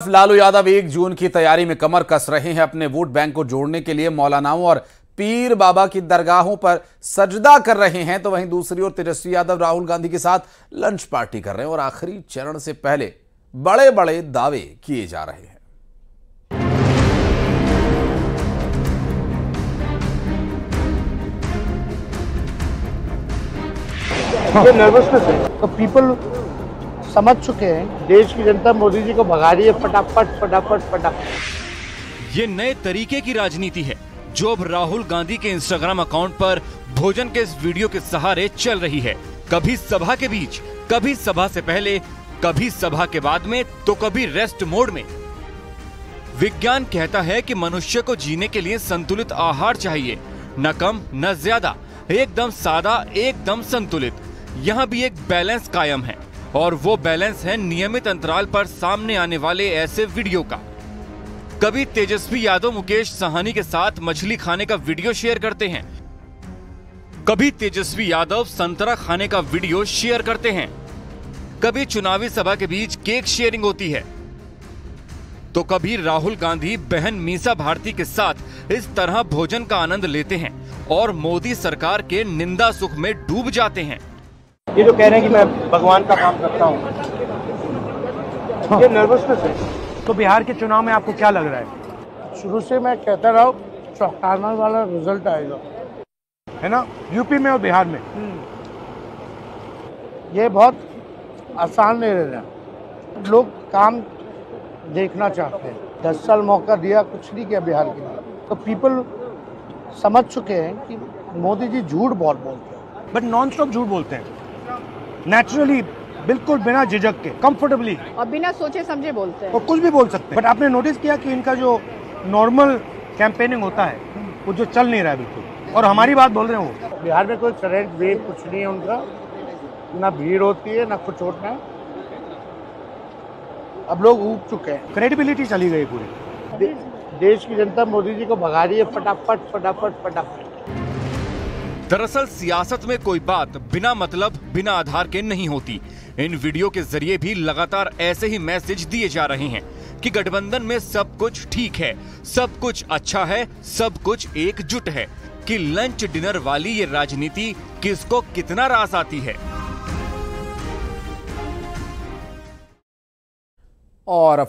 लालू यादव एक जून की तैयारी में कमर कस रहे हैं अपने वोट बैंक को जोड़ने के लिए। मौलानाओं और पीर बाबा की दरगाहों पर सजदा कर रहे हैं तो वहीं दूसरी ओर तेजस्वी यादव राहुल गांधी के साथ लंच पार्टी कर रहे हैं और आखिरी चरण से पहले बड़े बड़े दावे किए जा रहे हैं। नर्वसनेस है। तो पीपल समझ चुके हैं। देश की जनता मोदी जी को भगा रही है फटाफट फटाफट फटाफट। ये नए तरीके की राजनीति है, जो अब राहुल गांधी के इंस्टाग्राम अकाउंट पर भोजन के इस वीडियो के सहारे चल रही है। कभी सभा के बीच, कभी सभा से पहले, कभी सभा के बाद में तो कभी रेस्ट मोड में। विज्ञान कहता है कि मनुष्य को जीने के लिए संतुलित आहार चाहिए, न कम, न ज़्यादा, एकदम सादा, एकदम संतुलित। यहाँ भी एक बैलेंस कायम है। और वो बैलेंस है नियमित अंतराल पर सामने आने वाले ऐसे वीडियो का। कभी तेजस्वी यादव मुकेश सहानी के साथ मछली खाने का वीडियो शेयर करते हैं। कभी तेजस्वी यादव संतरा खाने का वीडियो शेयर करते हैं। कभी चुनावी सभा के बीच केक शेयरिंग होती है। तो कभी राहुल गांधी बहन मीसा भारती के साथ इस तरह भोजन का आनंद लेते हैं और मोदी सरकार के निंदा सुख में डूब जाते हैं। ये जो कह रहे हैं कि मैं भगवान का काम करता हूँ ये नर्वसनेस है। तो बिहार के चुनाव में आपको क्या लग रहा है? शुरू से मैं कहता रहा हूँ चौंकाने वाला रिज़ल्ट आएगा। है ना? यूपी में और बिहार में? ये बहुत आसान नहीं रहना लोग काम देखना चाहते हैं। दस साल मौका दिया कुछ नहीं किया बिहार के लिए। तो पीपल समझ चुके हैं कि मोदी जी झूठ बहुत बोलते हैं। बट नॉन स्टॉप झूठ बोलते हैं। नेचुरली बिल्कुल बिना झिझक के कंफर्टेबली और बिना सोचे समझे बोलते हैं। और कुछ भी बोल सकते हैं। बट आपने नोटिस किया कि इनका जो नॉर्मल कैंपेनिंग होता है वो जो चल नहीं रहा है बिल्कुल। और हमारी बात बोल रहे हैं वो। बिहार में कोई करेंट वेव कुछ नहीं है उनका। ना भीड़ होती है ना कुछ होता है। अब लोग उग चुके हैं। क्रेडिबिलिटी चली गई पूरी। दे, देश की जनता मोदी जी को भगा रही है फटाफट फटाफट फटाफट। दरअसल सियासत में कोई बात बिना मतलब बिना आधार के नहीं होती। इन वीडियो के ज़रिए भी लगातार ऐसे ही मैसेज दिए जा रहे हैं कि गठबंधन में सब कुछ ठीक है, सब कुछ अच्छा है, सब कुछ एकजुट है कि लंच डिनर वाली ये राजनीति किसको कितना रास आती है। और